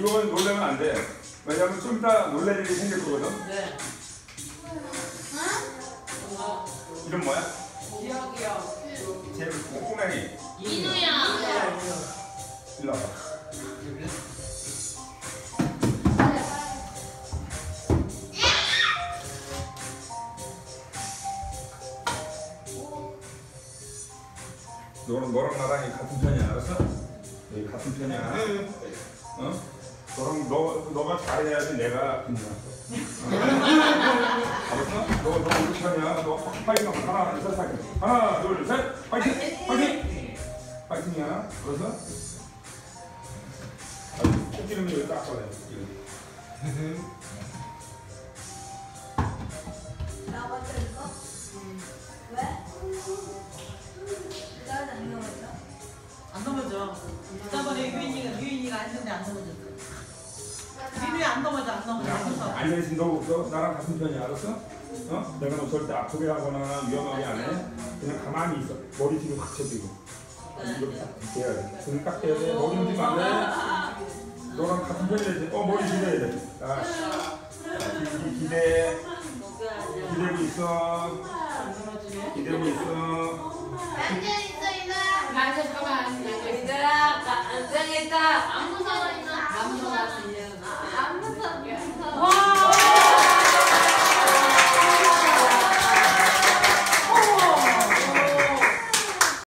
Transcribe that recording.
이거는 놀라면 안 돼. 왜냐면 좀 이따 놀랄 일이 생길 거거든. 네. 이름 뭐야? 기억이요. 제일 꽁꽁이. 민우야. 일로 와봐. 너는 너랑 나랑 같은 편이야, 알았어? 네, 같은 편이야. 네. 어? 너랑 너 너가 잘해야지 내가 그냥. 알았어? 너, 너 우리 편이야. 너 파이팅 하나, 둘, 셋, 파이팅. 하나, 둘, 셋, 파이팅! 파이팅! 파이팅이야. 알았어? 아, 코끼리는 여기 딱 꺼내. 나 먼저 읽어? 왜? 나는 안 넘어져? 안 넘어져. 지난번에 유인이가 유인이가 했는데 안 넘어졌어. 안 넘어져 안 넘어져. 그래서 안내신 너 없어? 나랑 같은 편이야. 알았어? 어? 내가 너 절대 아프게 하거나 위험하게 안 해. 그냥 가만히 있어. 머리 뒤로 확 쳐지고. 이렇게 딱 해야 돼. 등딱 해야 돼. 머리 움직이면 안 돼. 너랑 같은 편이야. 어, 머리 기대야 돼. 아, 기- 기대. 기대고 있어. 기대고 있어. 앉아 있어 이나. 나 잠깐만. 얘들아, 나안 되겠다.